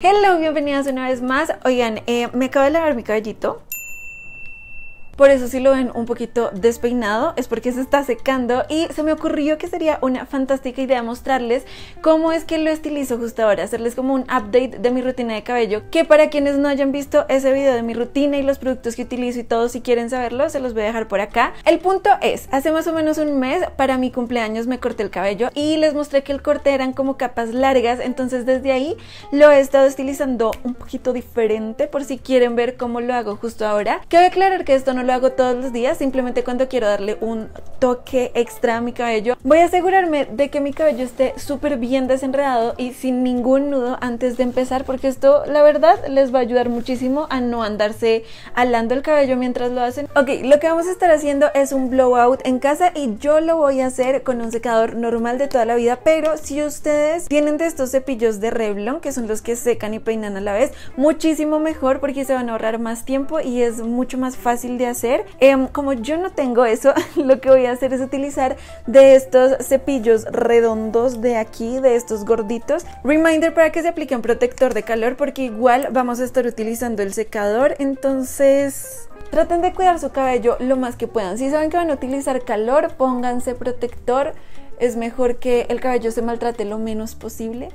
Hello, bienvenidas una vez más. Oigan, eh, me acabo de lavar mi cabellito. Por eso si lo ven un poquito despeinado es porque se está secando y se me ocurrió que sería una fantástica idea mostrarles cómo es que lo estilizo justo ahora, hacerles como un update de mi rutina de cabello, que para quienes no hayan visto ese video de mi rutina y los productos que utilizo y todo, si quieren saberlo, se los voy a dejar por acá. El punto es, hace más o menos un mes para mi cumpleaños me corté el cabello y les mostré que el corte eran como capas largas, entonces desde ahí lo he estado estilizando un poquito diferente por si quieren ver cómo lo hago justo ahora. Quiero aclarar que esto no lo hago todos los días, simplemente cuando quiero darle un toque extra a mi cabello. Voy a asegurarme de que mi cabello esté súper bien desenredado y sin ningún nudo antes de empezar, porque esto la verdad les va a ayudar muchísimo a no andarse alando el cabello mientras lo hacen. Ok, lo que vamos a estar haciendo es un blowout en casa y yo lo voy a hacer con un secador normal de toda la vida, pero si ustedes tienen de estos cepillos de Revlon, que son los que secan y peinan a la vez, muchísimo mejor porque se van a ahorrar más tiempo y es mucho más fácil de hacer Em, como yo no tengo eso, lo que voy a hacer es utilizar de estos cepillos redondos de aquí, de estos gorditos. Reminder para que se aplique un protector de calor porque igual vamos a estar utilizando el secador, entonces traten de cuidar su cabello lo más que puedan. Si saben que van a utilizar calor, pónganse protector. Es mejor que el cabello se maltrate lo menos posible.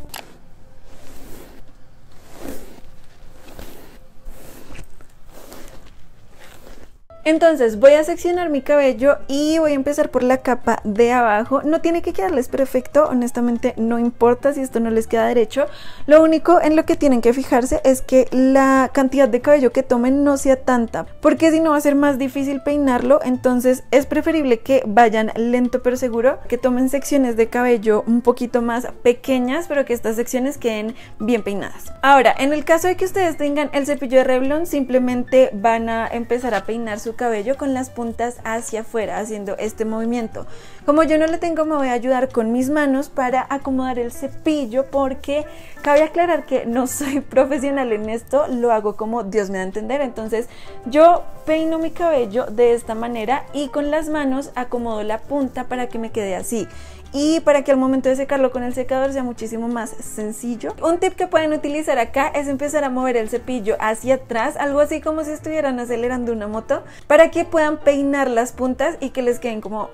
Entonces voy a seccionar mi cabello y voy a empezar por la capa de abajo. No tiene que quedarles perfecto, honestamente no importa si esto no les queda derecho. Lo único en lo que tienen que fijarse es que la cantidad de cabello que tomen no sea tanta, porque si no va a ser más difícil peinarlo. Entonces es preferible que vayan lento pero seguro, que tomen secciones de cabello un poquito más pequeñas, pero que estas secciones queden bien peinadas. Ahora, en el caso de que ustedes tengan el cepillo de Revlon, simplemente van a empezar a peinar su cabello con las puntas hacia afuera haciendo este movimiento. Como yo no lo tengo me voy a ayudar con mis manos para acomodar el cepillo porque cabe aclarar que no soy profesional en esto, lo hago como Dios me da a entender. Entonces yo peino mi cabello de esta manera y con las manos acomodo la punta para que me quede así y para que al momento de secarlo con el secador sea muchísimo más sencillo. Un tip que pueden utilizar acá es empezar a mover el cepillo hacia atrás, algo así como si estuvieran acelerando una moto, para que puedan peinar las puntas y que les queden como,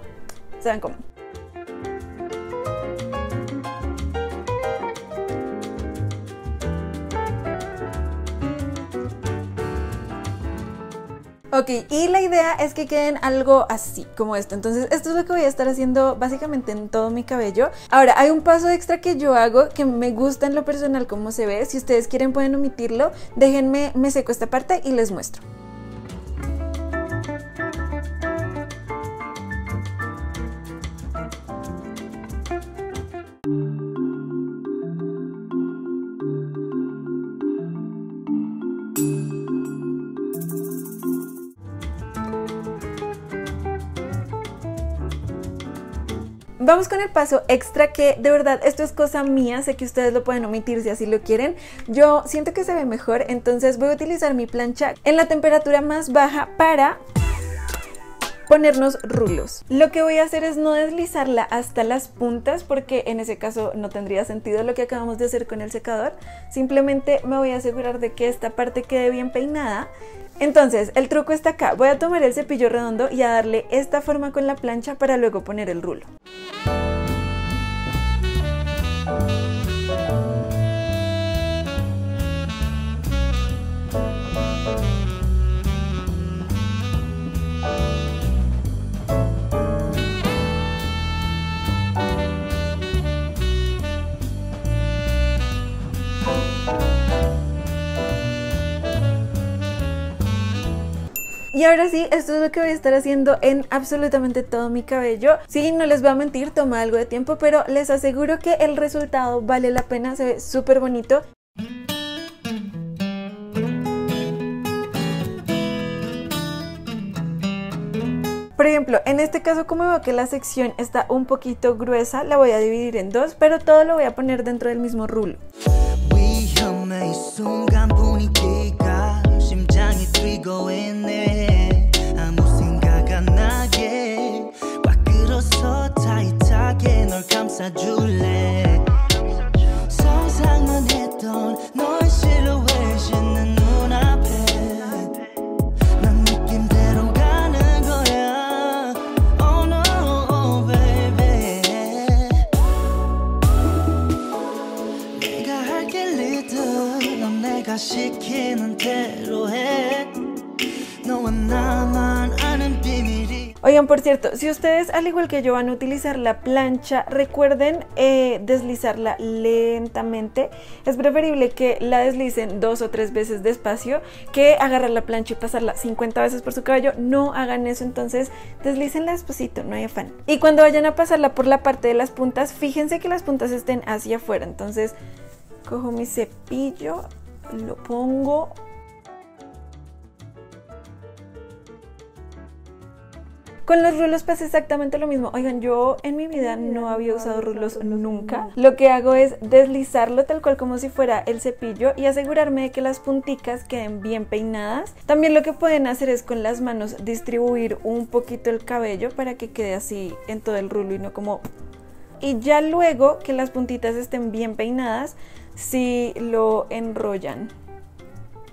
¿saben cómo? Ok, y la idea es que queden algo así, como esto. Entonces, esto es lo que voy a estar haciendo básicamente en todo mi cabello. Ahora, hay un paso extra que yo hago que me gusta en lo personal como se ve. Si ustedes quieren pueden omitirlo. Déjenme, me seco esta parte y les muestro. Vamos con el paso extra que de verdad esto es cosa mía, sé que ustedes lo pueden omitir si así lo quieren. Yo siento que se ve mejor, entonces voy a utilizar mi plancha en la temperatura más baja para ponernos rulos. Lo que voy a hacer es no deslizarla hasta las puntas porque en ese caso no tendría sentido lo que acabamos de hacer con el secador. Simplemente me voy a asegurar de que esta parte quede bien peinada entonces, el truco está acá. Voy a tomar el cepillo redondo y a darle esta forma con la plancha para luego poner el rulo. Y ahora sí, esto es lo que voy a estar haciendo en absolutamente todo mi cabello. Sí, no les voy a mentir, toma algo de tiempo, pero les aseguro que el resultado vale la pena, se ve súper bonito. Por ejemplo, en este caso como veo que la sección está un poquito gruesa, la voy a dividir en dos, pero todo lo voy a poner dentro del mismo rulo. I Oigan, por cierto, si ustedes al igual que yo van a utilizar la plancha, recuerden eh, deslizarla lentamente. Es preferible que la deslicen dos o tres veces despacio que agarrar la plancha y pasarla 50 veces por su cabello. No hagan eso, entonces deslícenla despacito, no hay afán. Y cuando vayan a pasarla por la parte de las puntas, fíjense que las puntas estén hacia afuera. Entonces cojo mi cepillo, lo pongo Con los rulos pasa exactamente lo mismo. Oigan, yo en mi vida no había usado rulos nunca. Lo que hago es deslizarlo tal cual como si fuera el cepillo y asegurarme de que las punticas queden bien peinadas. También lo que pueden hacer es con las manos distribuir un poquito el cabello para que quede así en todo el rulo y no como... Y ya luego que las puntitas estén bien peinadas, si lo enrollan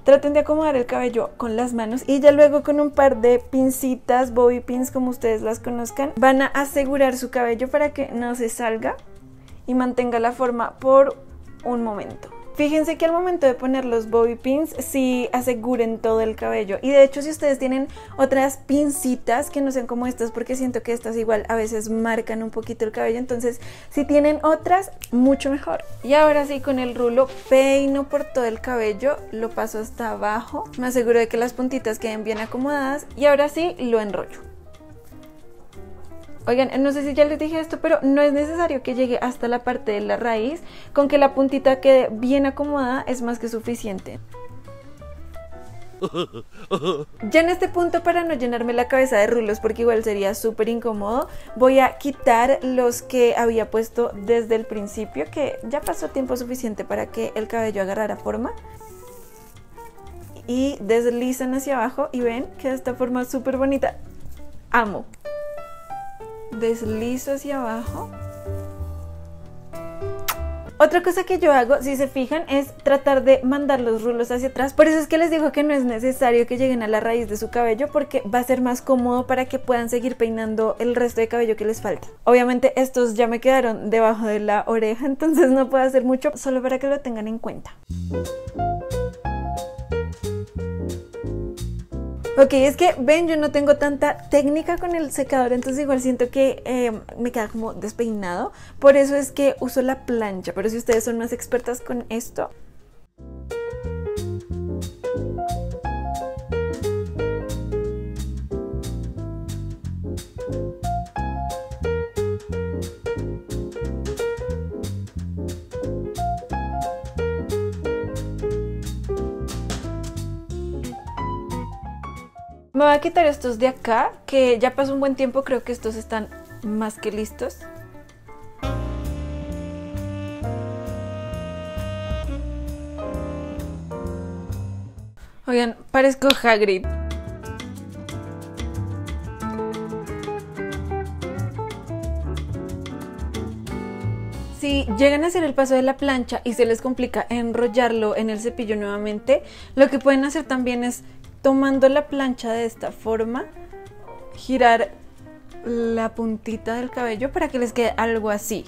Traten de acomodar el cabello con las manos y ya luego con un par de pincitas, bobby pins como ustedes las conozcan, van a asegurar su cabello para que no se salga y mantenga la forma por un momento. Fíjense que al momento de poner los bobby pins, sí aseguren todo el cabello. Y de hecho, si ustedes tienen otras pincitas que no sean como estas, porque siento que estas igual a veces marcan un poquito el cabello, entonces si tienen otras, mucho mejor. Y ahora sí, con el rulo peino por todo el cabello, lo paso hasta abajo. Me aseguro de que las puntitas queden bien acomodadas y ahora sí lo enrollo. Oigan, no sé si ya les dije esto, pero no es necesario que llegue hasta la parte de la raíz. Con que la puntita quede bien acomodada es más que suficiente. Ya en este punto, para no llenarme la cabeza de rulos, porque igual sería súper incómodo, voy a quitar los que había puesto desde el principio, que ya pasó tiempo suficiente para que el cabello agarrara forma. Y deslizan hacia abajo y ven que esta forma súper bonita. Amo deslizo hacia abajo. Otra cosa que yo hago, si se fijan, es tratar de mandar los rulos hacia atrás. Por eso es que les digo que no es necesario que lleguen a la raíz de su cabello porque va a ser más cómodo para que puedan seguir peinando el resto de cabello que les falta. Obviamente estos ya me quedaron debajo de la oreja, entonces no puedo hacer mucho, solo para que lo tengan en cuenta. Ok, es que ven, yo no tengo tanta técnica con el secador, entonces igual siento que eh, me queda como despeinado. Por eso es que uso la plancha, pero si ustedes son más expertas con esto, Me voy a quitar estos de acá, que ya pasó un buen tiempo, creo que estos están más que listos. Oigan, parezco Hagrid. Si llegan a hacer el paso de la plancha y se les complica enrollarlo en el cepillo nuevamente, lo que pueden hacer también es tomando la plancha de esta forma, girar la puntita del cabello para que les quede algo así.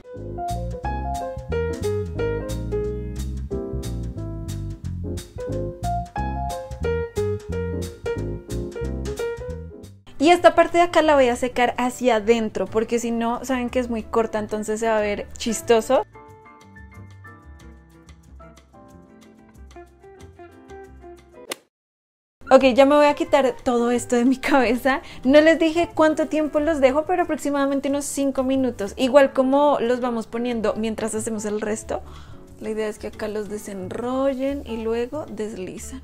Y esta parte de acá la voy a secar hacia adentro porque si no, saben que es muy corta, entonces se va a ver chistoso. Ok, ya me voy a quitar todo esto de mi cabeza. No les dije cuánto tiempo los dejo, pero aproximadamente unos 5 minutos. Igual como los vamos poniendo mientras hacemos el resto. La idea es que acá los desenrollen y luego deslizan.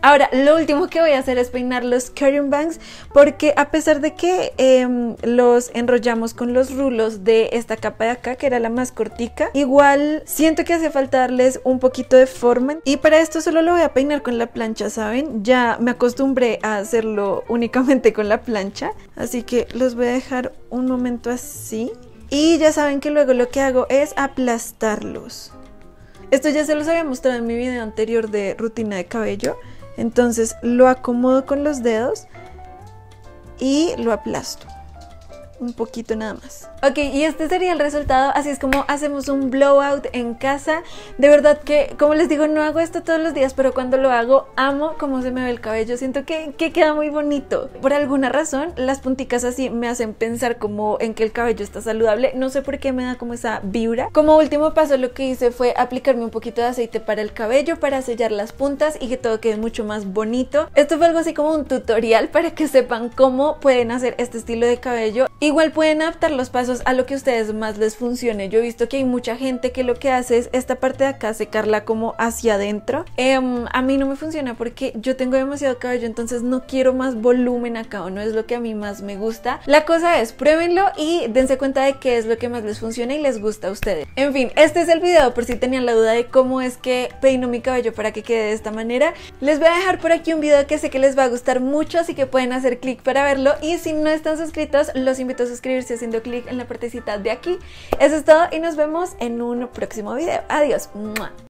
Ahora, lo último que voy a hacer es peinar los curtain bangs porque a pesar de que em, los enrollamos con los rulos de esta capa de acá, que era la más cortica, igual siento que hace falta darles un poquito de forma y para esto solo lo voy a peinar con la plancha, ¿saben? Ya me acostumbré a hacerlo únicamente con la plancha, así que los voy a dejar un momento así y ya saben que luego lo que hago es aplastarlos. Esto ya se los había mostrado en mi video anterior de rutina de cabello. Entonces lo acomodo con los dedos y lo aplasto un poquito nada más. Ok, y este sería el resultado, así es como hacemos un blowout en casa. De verdad que, como les digo, no hago esto todos los días, pero cuando lo hago, amo cómo se me ve el cabello, siento que, que queda muy bonito. Por alguna razón, las punticas así me hacen pensar como en que el cabello está saludable, no sé por qué me da como esa vibra. Como último paso lo que hice fue aplicarme un poquito de aceite para el cabello, para sellar las puntas y que todo quede mucho más bonito. Esto fue algo así como un tutorial para que sepan cómo pueden hacer este estilo de cabello. Igual pueden adaptar los pasos a lo que a ustedes más les funcione. Yo he visto que hay mucha gente que lo que hace es esta parte de acá secarla como hacia adentro. Em, a mí no me funciona porque yo tengo demasiado cabello, entonces no quiero más volumen acá o no es lo que a mí más me gusta. La cosa es, pruébenlo y dense cuenta de qué es lo que más les funciona y les gusta a ustedes. En fin, este es el video por si tenían la duda de cómo es que peino mi cabello para que quede de esta manera. Les voy a dejar por aquí un video que sé que les va a gustar mucho, así que pueden hacer clic para verlo. Y si no están suscritos, los invito suscribirse haciendo clic en la partecita de aquí. Eso es todo y nos vemos en un próximo video. Adiós.